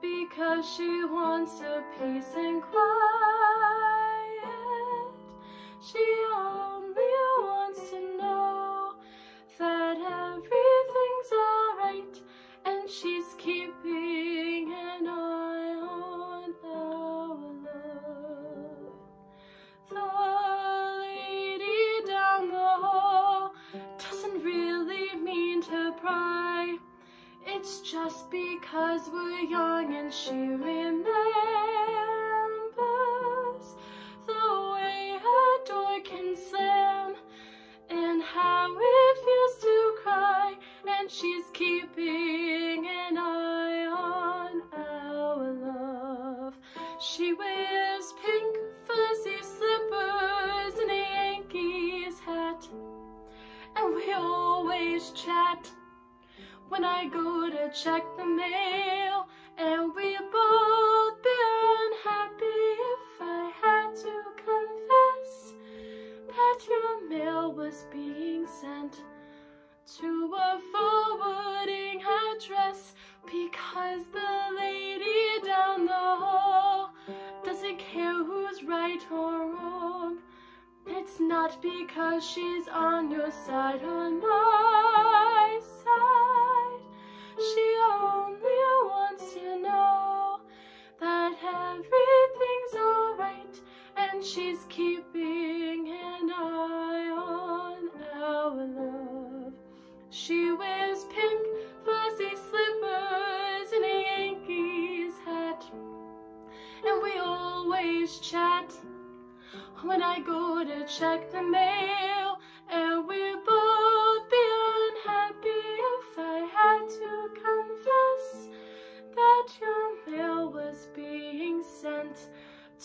because she wants a peace and quiet. She only wants to know that everything's alright and she's keeping It's just because we're young and she remembers the way a door can slam and how it feels to cry. And she's keeping an eye on our love. She wears pink fuzzy slippers and a Yankees hat, and we always chat when I go to check the mail, and we both be unhappy if I had to confess that your mail was being sent to a forwarding address because the lady down the hall doesn't care who's right or wrong. It's not because she's on your side or my chat. When I go to check the mail, and we both be unhappy if I had to confess that your mail was being sent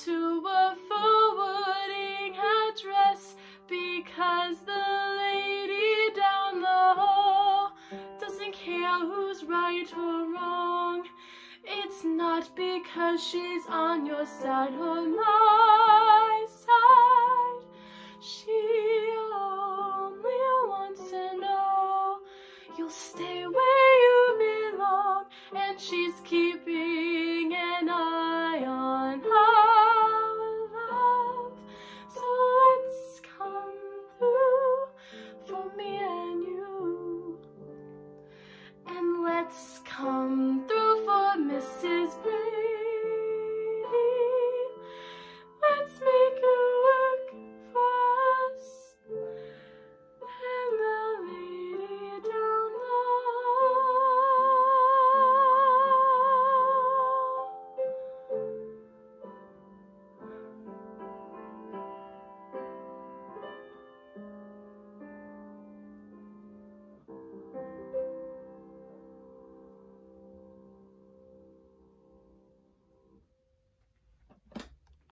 to a forwarding address because the because she's on your side or my side. She only wants to know you'll stay where you belong and she's keeping